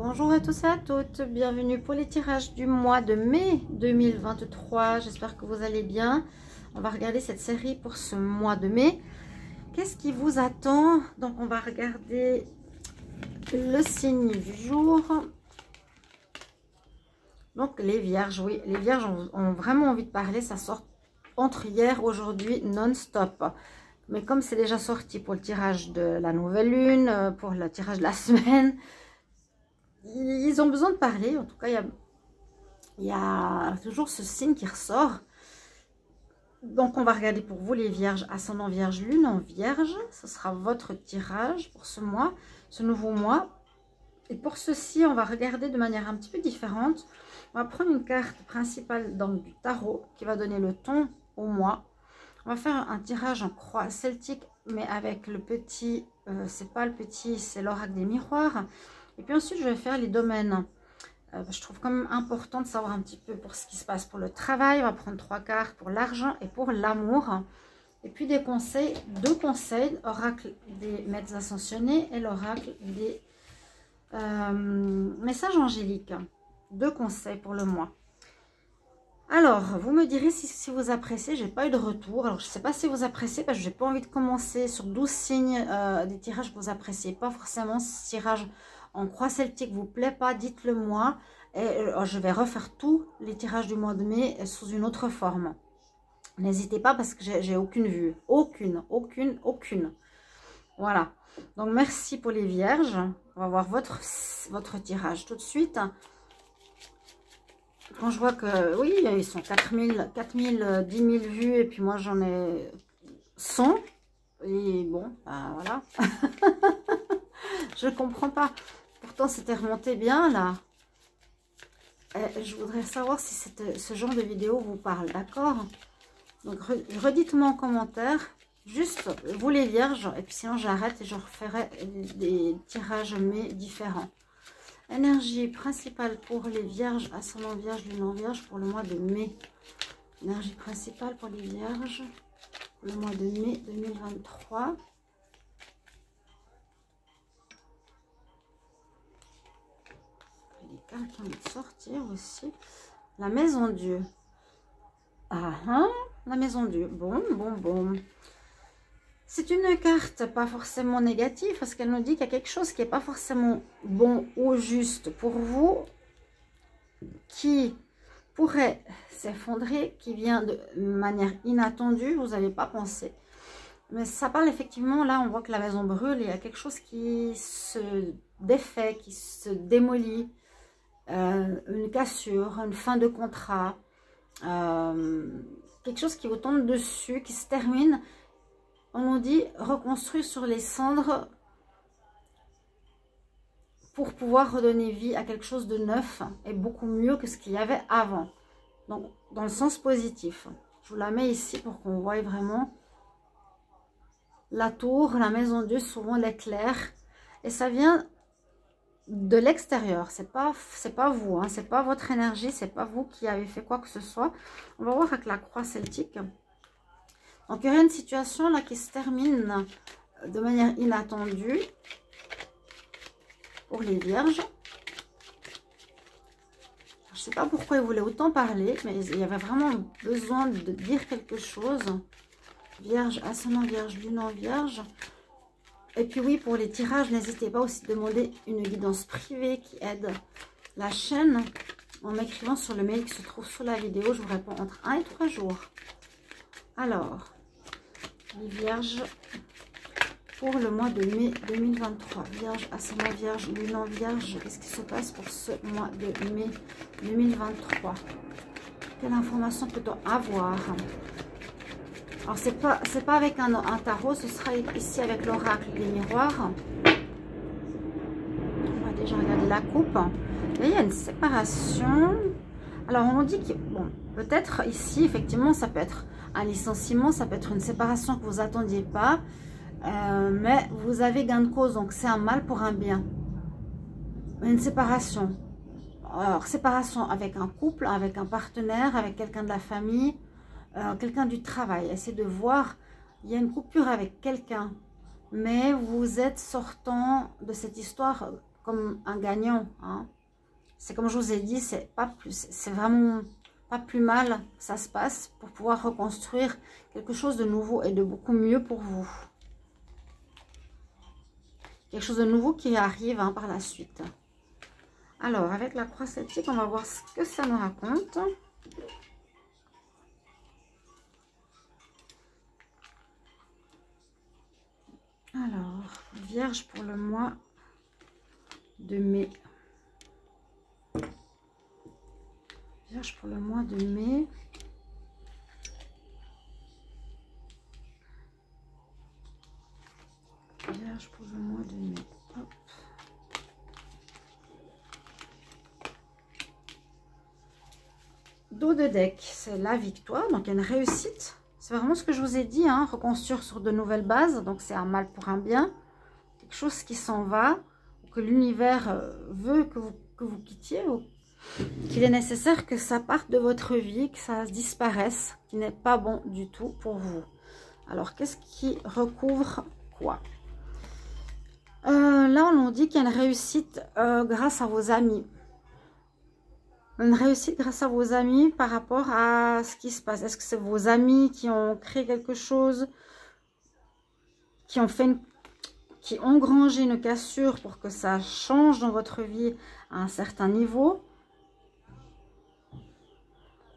Bonjour à tous et à toutes, bienvenue pour les tirages du mois de mai 2023. J'espère que vous allez bien. On va regarder cette série pour ce mois de mai. Qu'est-ce qui vous attend? Donc on va regarder le signe du jour. Donc les vierges, oui, les vierges ont, vraiment envie de parler. Ça sort entre hier, aujourd'hui, non-stop. Mais comme c'est déjà sorti pour le tirage de la nouvelle lune, euh, pour le tirage de la semaine, ils ont besoin de parler. En tout cas, il y a, toujours ce signe qui ressort. Donc, on va regarder pour vous les vierges, ascendant vierge, lune en vierge. Ce sera votre tirage pour ce mois, ce nouveau mois. Et pour ceci, on va regarder de manière un petit peu différente. On va prendre une carte principale du tarot qui va donner le ton au mois. On va faire un tirage en croix celtique, mais avec le petit, euh, c'est pas le petit, c'est l'oracle des miroirs. Et puis ensuite, je vais faire les domaines. Euh, je trouve quand même important de savoir un petit peu pour ce qui se passe pour le travail. On va prendre trois cartes pour l'argent et pour l'amour. Et puis des conseils, deux conseils, oracle des maîtres ascensionnés et l'oracle des euh, messages angéliques. Deux conseils pour le mois. Alors, vous me direz si, vous appréciez, j'ai pas eu de retour. Alors, je ne sais pas si vous appréciez parce que j'ai pas envie de commencer sur 12 signes euh, des tirages que vous appréciez pas forcément. Ce tirage en croix celtique vous plaît pas, dites-le moi. Et euh, je vais refaire tous les tirages du mois de mai sous une autre forme. N'hésitez pas parce que j'ai aucune vue. Aucune, aucune, aucune. Voilà. Donc, merci pour les vierges. On va voir votre, tirage tout de suite quand je vois que, oui, ils sont 4000, 4000, 10 000 vues, et puis moi j'en ai 100, et bon, ben voilà. je comprends pas. C'était remonté bien, là. je voudrais savoir si ce genre de vidéo vous parle, d'accord? Donc, redites-moi en commentaire, juste, vous les vierges, et puis sinon j'arrête et je referai des tirages mais différents. Énergie principale pour les vierges, ascendant vierge, lune en vierge pour le mois de mai. Énergie principale pour les vierges pour le mois de mai 2023. Qui vont sortir aussi. La maison Dieu. Ah, hein, la maison Dieu. Bon, bon, bon. C'est une carte pas forcément négative parce qu'elle nous dit qu'il y a quelque chose qui n'est pas forcément bon ou juste pour vous, qui pourrait s'effondrer, qui vient de manière inattendue, vous n'avez pas pensé. Mais ça parle effectivement, là on voit que la maison brûle, il y a quelque chose qui se défait, qui se démolit, euh, une cassure, une fin de contrat, euh, quelque chose qui vous tombe dessus, qui se termine on nous dit reconstruire sur les cendres pour pouvoir redonner vie à quelque chose de neuf et beaucoup mieux que ce qu'il y avait avant. Donc, dans le sens positif. Je vous la mets ici pour qu'on voie vraiment la tour, la maison de Dieu, souvent l'éclair. Et ça vient de l'extérieur. C'est pas, c'est pas vous, hein, c'est pas votre énergie, c'est pas vous qui avez fait quoi que ce soit. On va voir avec la croix celtique. Donc, il y aurait une situation là qui se termine de manière inattendue pour les vierges. Je sais pas pourquoi il voulait autant parler, mais il y avait vraiment besoin de dire quelque chose. Vierge, ascendant vierge, lune en vierge. Et puis oui, pour les tirages, n'hésitez pas aussi à demander une guidance privée qui aide la chaîne en m'écrivant sur le mail qui se trouve sous la vidéo. Je vous réponds entre 1 et 3 jours. Alors, les vierges pour le mois de mai 2023. Vierge, ascendant vierge, lune en vierge. Qu'est-ce qui se passe pour ce mois de mai 2023 Quelle information peut-on avoir? Alors, c'est pas, pas avec un, tarot, ce sera ici avec l'oracle des miroirs. On va déjà regarder la coupe. Il y a une séparation. Alors, on dit que, bon, peut-être ici, effectivement, ça peut être un licenciement, ça peut être une séparation que vous attendiez pas, euh, mais vous avez gain de cause, donc c'est un mal pour un bien. Une séparation. Alors, séparation avec un couple, avec un partenaire, avec quelqu'un de la famille, euh, quelqu'un du travail. Essayez de voir, il y a une coupure avec quelqu'un, mais vous êtes sortant de cette histoire comme un gagnant. Hein. C'est comme je vous ai dit, c'est pas plus, c'est vraiment pas plus mal ça se passe pour pouvoir reconstruire quelque chose de nouveau et de beaucoup mieux pour vous. Quelque chose de nouveau qui arrive hein, par la suite. Alors, avec la croix celtique, on va voir ce que ça nous raconte. Alors, Vierge pour le mois de mai. Vierge pour le mois de mai. Vierge pour le mois de mai. Dos de deck, c'est la victoire, donc une réussite. C'est vraiment ce que je vous ai dit, hein, reconstruire sur de nouvelles bases. Donc c'est un mal pour un bien. Quelque chose qui s'en va, que l'univers euh, veut que vous, quittiez, qu'il est nécessaire que ça parte de votre vie, que ça disparaisse, qui n'est pas bon du tout pour vous. Alors, qu'est-ce qui recouvre quoi? Euh, Là, on nous dit qu'il y a une réussite euh, grâce à vos amis. Une réussite grâce à vos amis par rapport à ce qui se passe. Est-ce que c'est vos amis qui ont créé quelque chose, qui ont fait une qui ont engrangé une cassure pour que ça change dans votre vie à un certain niveau?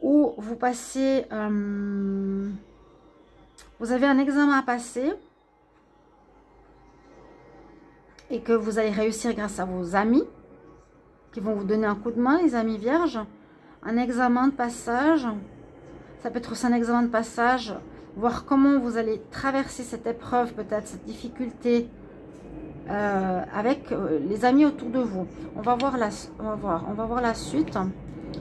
Ou vous passez... Euh, vous avez un examen à passer. Et que vous allez réussir grâce à vos amis? Qui vont vous donner un coup de main, les amis vierges. Un examen de passage. Ça peut être aussi un examen de passage. Voir comment vous allez traverser cette épreuve, peut-être cette difficulté euh, avec euh, les amis autour de vous. On va voir la, on va voir, on va voir la suite.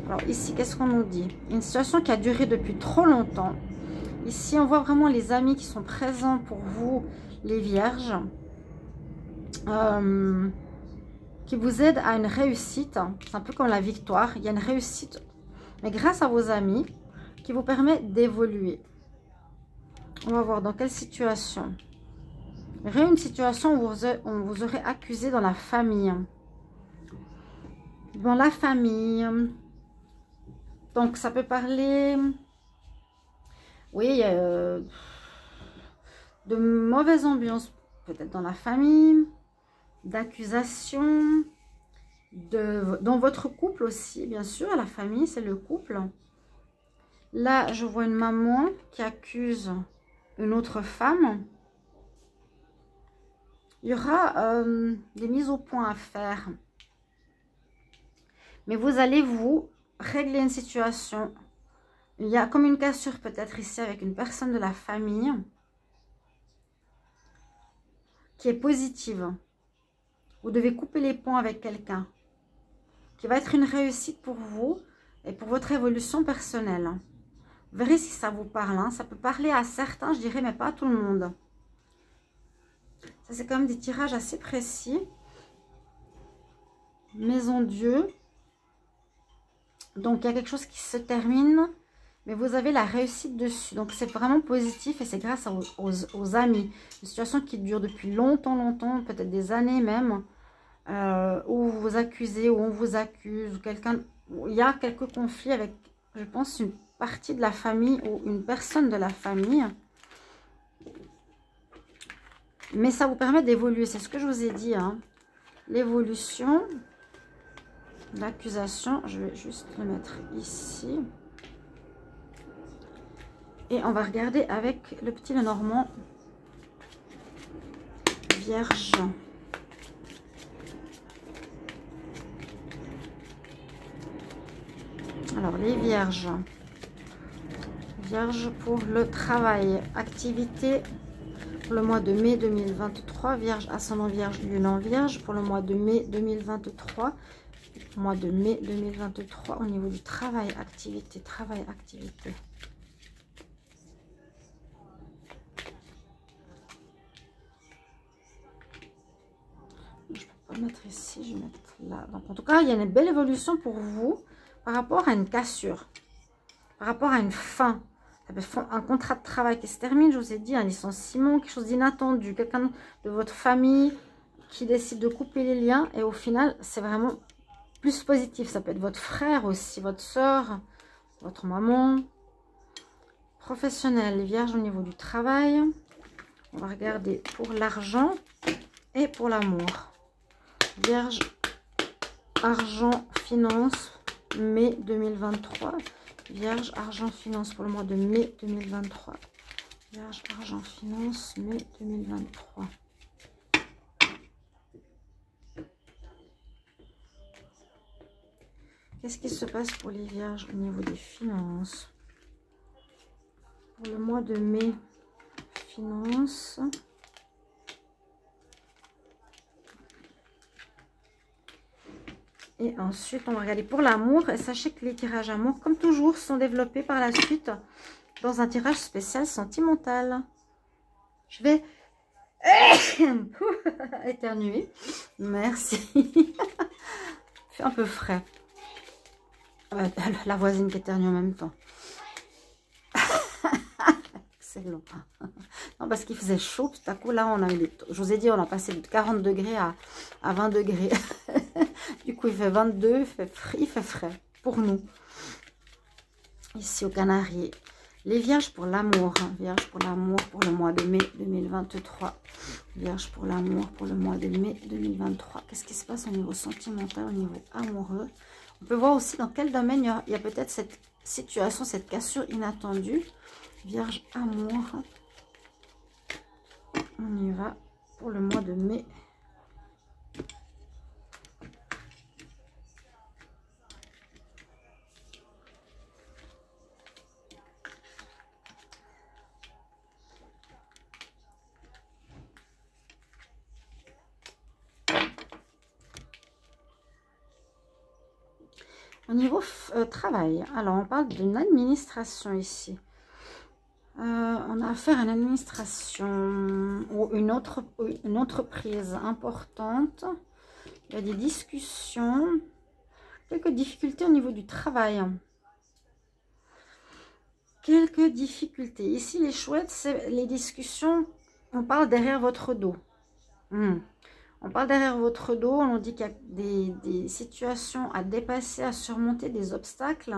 Alors ici, qu'est-ce qu'on nous dit? Une situation qui a duré depuis trop longtemps. Ici, on voit vraiment les amis qui sont présents pour vous, les vierges, euh, qui vous aident à une réussite. C'est un peu comme la victoire. Il y a une réussite, mais grâce à vos amis, qui vous permet d'évoluer. On va voir dans quelle situation une situation où on vous aurait accusé dans la famille. Dans la famille. Donc, ça peut parler... Oui, euh, de mauvaise ambiance peut-être dans la famille, d'accusation, de, dans votre couple aussi, bien sûr, la famille, c'est le couple. Là, je vois une maman qui accuse une autre femme il y aura euh, des mises au point à faire. Mais vous allez vous régler une situation. Il y a comme une cassure peut-être ici avec une personne de la famille qui est positive. Vous devez couper les ponts avec quelqu'un qui va être une réussite pour vous et pour votre évolution personnelle. Verrez si ça vous parle. Hein. Ça peut parler à certains, je dirais, mais pas à tout le monde. Ça, c'est quand même des tirages assez précis. Maison Dieu. Donc, il y a quelque chose qui se termine, mais vous avez la réussite dessus. Donc, c'est vraiment positif et c'est grâce aux, amis. Une situation qui dure depuis longtemps, longtemps, peut-être des années même, euh, où vous vous accusez, où on vous accuse, ou quelqu'un... Il y a quelques conflits avec, je pense, une partie de la famille ou une personne de la famille. Mais ça vous permet d'évoluer. C'est ce que je vous ai dit. Hein. L'évolution. L'accusation. Je vais juste le mettre ici. Et on va regarder avec le petit Lenormand. Vierge. Alors, les vierges. Vierge pour le travail. Activité le mois de mai 2023, Vierge, ascendant Vierge, Lune en Vierge, pour le mois de mai 2023, mois de mai 2023, au niveau du travail, activité, travail, activité. Ici, je vais mettre là. Donc, en tout cas, il y a une belle évolution pour vous par rapport à une cassure, par rapport à une fin un contrat de travail qui se termine, je vous ai dit, un licenciement, quelque chose d'inattendu, quelqu'un de votre famille qui décide de couper les liens et au final, c'est vraiment plus positif. Ça peut être votre frère aussi, votre soeur, votre maman. Professionnel, les vierges au niveau du travail. On va regarder pour l'argent et pour l'amour. Vierge, argent, finance, mai 2023. Vierge, argent, finance pour le mois de mai 2023. Vierge, argent, finance, mai 2023. Qu'est-ce qui se passe pour les vierges au niveau des finances? Pour le mois de mai, finances. Et ensuite, on va regarder pour l'amour. Sachez que les tirages amour, comme toujours, sont développés par la suite dans un tirage spécial sentimental. Je vais éternuer. Merci. fait un peu frais. Euh, la voisine qui éternue en même temps. Excellent. Non, parce qu'il faisait chaud. Tout à coup, là, on a eu... Je vous ai dit, on a passé de 40 degrés à, à 20 degrés. du coup, il fait 22. Il fait, frais, il fait frais pour nous. Ici, aux Canaries. Les vierges pour l'amour. Hein. Vierges pour l'amour pour le mois de mai 2023. Vierges pour l'amour pour le mois de mai 2023. Qu'est-ce qui se passe au niveau sentimental, au niveau amoureux? On peut voir aussi dans quel domaine il y a, peut-être cette situation, cette cassure inattendue. Vierge amour. On y va pour le mois de mai alors on parle d'une administration ici. Euh, on a affaire à une administration ou une, autre, entreprise importante. Il y a des discussions, quelques difficultés au niveau du travail. Quelques difficultés. Ici, les chouettes, c'est les discussions, on parle derrière votre dos. Hmm. On parle derrière votre dos, on dit qu'il y a des, situations à dépasser, à surmonter, des obstacles.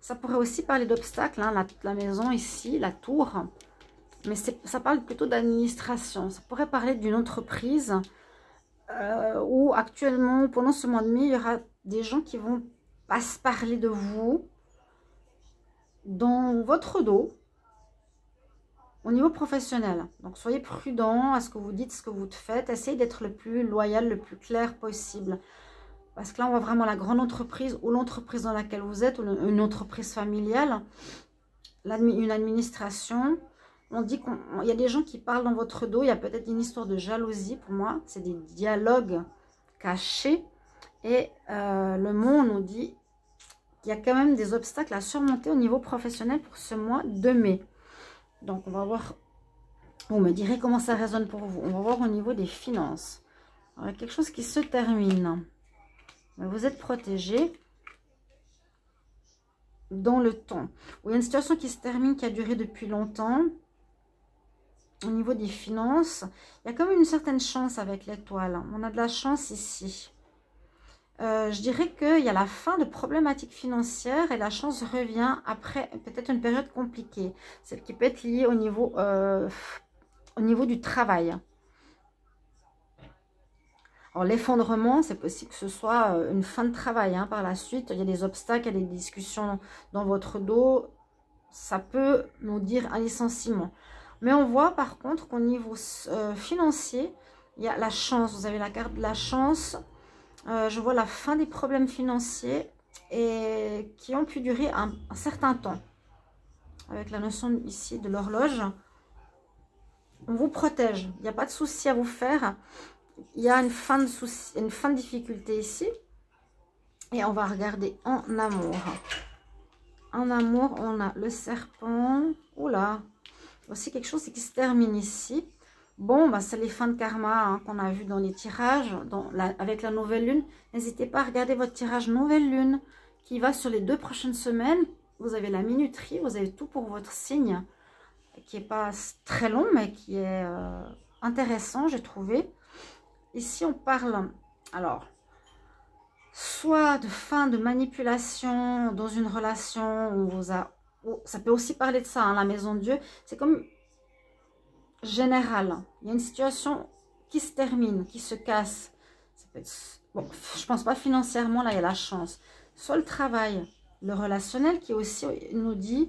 Ça pourrait aussi parler d'obstacles, hein, la, maison ici, la tour. Mais ça parle plutôt d'administration. Ça pourrait parler d'une entreprise euh, où actuellement, pendant ce mois de mai, il y aura des gens qui vont pas se parler de vous dans votre dos au niveau professionnel. Donc, soyez prudent à ce que vous dites, ce que vous faites. Essayez d'être le plus loyal, le plus clair possible. Parce que là, on voit vraiment la grande entreprise ou l'entreprise dans laquelle vous êtes, une entreprise familiale, une administration. On dit qu'il y a des gens qui parlent dans votre dos. Il y a peut-être une histoire de jalousie pour moi. C'est des dialogues cachés. Et euh, le monde nous dit qu'il y a quand même des obstacles à surmonter au niveau professionnel pour ce mois de mai. Donc, on va voir, vous me direz comment ça résonne pour vous. On va voir au niveau des finances. quelque chose qui se termine. Vous êtes protégé dans le temps. il y a une situation qui se termine, qui a duré depuis longtemps. Au niveau des finances, il y a quand même une certaine chance avec l'étoile. On a de la chance ici. Euh, je dirais qu'il y a la fin de problématiques financières et la chance revient après peut-être une période compliquée. Celle qui peut être liée au niveau, euh, au niveau du travail. Alors l'effondrement, c'est possible que ce soit euh, une fin de travail hein, par la suite. Il y a des obstacles, il y a des discussions dans votre dos. Ça peut nous dire un licenciement. Mais on voit par contre qu'au niveau financier, il y a la chance. Vous avez la carte de la chance euh, je vois la fin des problèmes financiers et qui ont pu durer un, certain temps. Avec la notion ici de l'horloge. On vous protège. Il n'y a pas de souci à vous faire. Il y a une fin de, souci, une fin de difficulté ici. Et on va regarder en amour. En amour, on a le serpent. Oula. Aussi quelque chose qui se termine ici. Bon, bah, c'est les fins de karma hein, qu'on a vu dans les tirages avec la nouvelle lune. N'hésitez pas à regarder votre tirage nouvelle lune qui va sur les deux prochaines semaines. Vous avez la minuterie, vous avez tout pour votre signe qui n'est pas très long mais qui est euh, intéressant, j'ai trouvé. ici on parle, alors, soit de fin de manipulation dans une relation où vous a, ça peut aussi parler de ça, hein, la maison de Dieu, c'est comme général. Il y a une situation qui se termine, qui se casse. bon, je pense pas financièrement, là il y a la chance. Soit le travail, le relationnel qui aussi nous dit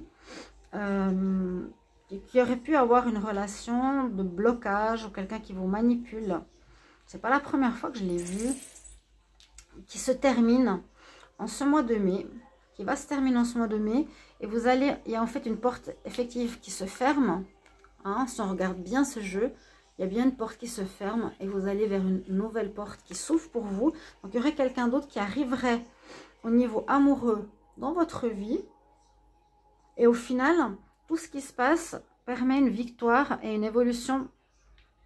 euh, qu'il aurait pu avoir une relation de blocage ou quelqu'un qui vous manipule. C'est pas la première fois que je l'ai vu. Qui se termine en ce mois de mai. Qui va se terminer en ce mois de mai. Et vous allez, il y a en fait une porte effective qui se ferme. Hein, si on regarde bien ce jeu, il y a bien une porte qui se ferme et vous allez vers une nouvelle porte qui s'ouvre pour vous. Donc, il y aurait quelqu'un d'autre qui arriverait au niveau amoureux dans votre vie. Et au final, tout ce qui se passe permet une victoire et une évolution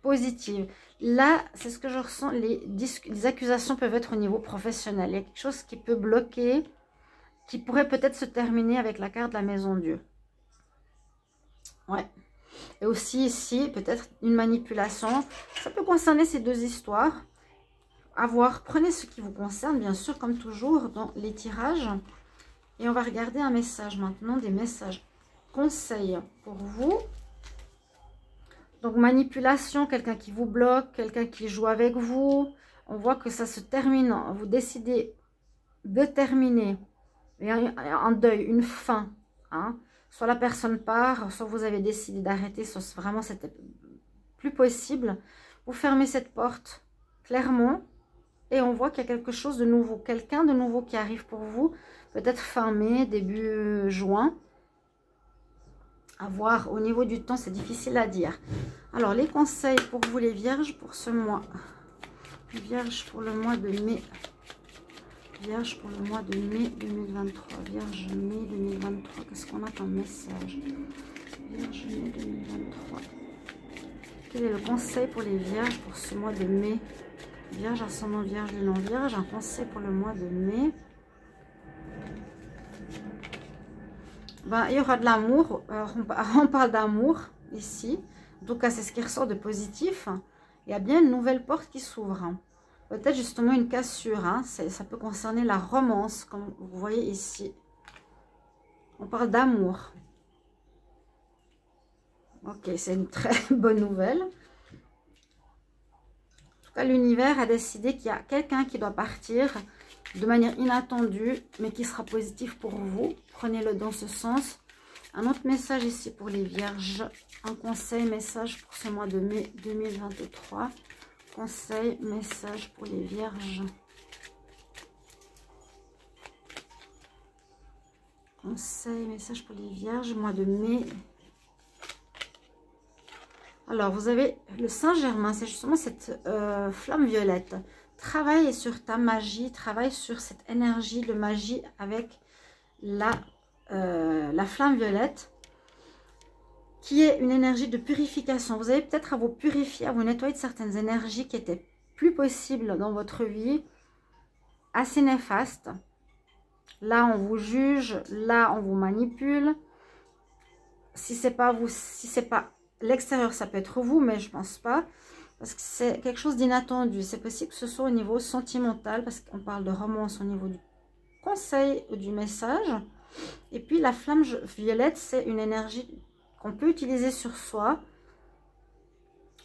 positive. Là, c'est ce que je ressens, les, les, accusations peuvent être au niveau professionnel. Il y a quelque chose qui peut bloquer, qui pourrait peut-être se terminer avec la carte de la maison Dieu. Ouais. Et aussi ici, peut-être une manipulation. Ça peut concerner ces deux histoires. À voir, prenez ce qui vous concerne, bien sûr, comme toujours, dans les tirages. Et on va regarder un message maintenant, des messages conseils pour vous. Donc, manipulation, quelqu'un qui vous bloque, quelqu'un qui joue avec vous. On voit que ça se termine. Vous décidez de terminer un deuil, une fin. Hein. Soit la personne part, soit vous avez décidé d'arrêter, soit vraiment c'était plus possible. Vous fermez cette porte clairement et on voit qu'il y a quelque chose de nouveau. Quelqu'un de nouveau qui arrive pour vous, peut-être fin mai, début juin à voir au niveau du temps, c'est difficile à dire. Alors, les conseils pour vous les vierges pour ce mois. Vierge pour le mois de mai. Vierge pour le mois de mai 2023. Vierge mai 2023. Qu'est-ce qu'on a comme message? Vierge mai 2023. Quel est le conseil pour les vierges pour ce mois de mai? Vierge, ascendant vierge, non vierge. Un conseil pour le mois de mai. Ben, il y aura de l'amour. On parle d'amour ici. En tout cas, c'est ce qui ressort de positif. Il y a bien une nouvelle porte qui s'ouvre. Peut-être justement une cassure. Hein. Ça peut concerner la romance, comme vous voyez ici. On parle d'amour. Ok, c'est une très bonne nouvelle. En tout cas, l'univers a décidé qu'il y a quelqu'un qui doit partir de manière inattendue, mais qui sera positif pour vous. Prenez-le dans ce sens. Un autre message ici pour les vierges. Un conseil, message pour ce mois de mai 2023. Conseil, message pour les vierges. Conseil, message pour les vierges, mois de mai. Alors, vous avez le Saint-Germain, c'est justement cette euh, flamme violette. Travaille sur ta magie, travaille sur cette énergie de magie avec la, euh, la flamme violette une énergie de purification. Vous avez peut-être à vous purifier, à vous nettoyer de certaines énergies qui étaient plus possibles dans votre vie, assez néfastes. Là, on vous juge, là, on vous manipule. Si c'est pas vous, si c'est pas l'extérieur, ça peut être vous, mais je pense pas. Parce que c'est quelque chose d'inattendu. C'est possible que ce soit au niveau sentimental, parce qu'on parle de romance au niveau du conseil ou du message. Et puis la flamme violette, c'est une énergie peut utiliser sur soi.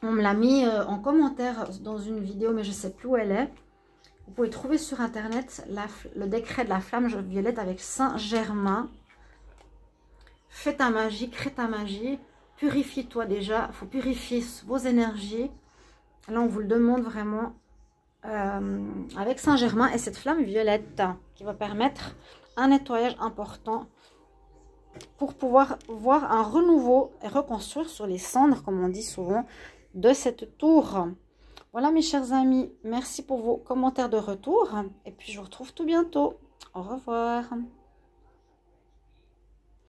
On me l'a mis euh, en commentaire dans une vidéo, mais je sais plus où elle est. Vous pouvez trouver sur internet le décret de la flamme violette avec Saint-Germain. Fais ta magie, crée ta magie, purifie-toi déjà. Il faut purifier vos énergies. Là, on vous le demande vraiment euh, avec Saint-Germain et cette flamme violette qui va permettre un nettoyage important pour pouvoir voir un renouveau et reconstruire sur les cendres, comme on dit souvent, de cette tour. Voilà mes chers amis, merci pour vos commentaires de retour et puis je vous retrouve tout bientôt. Au revoir.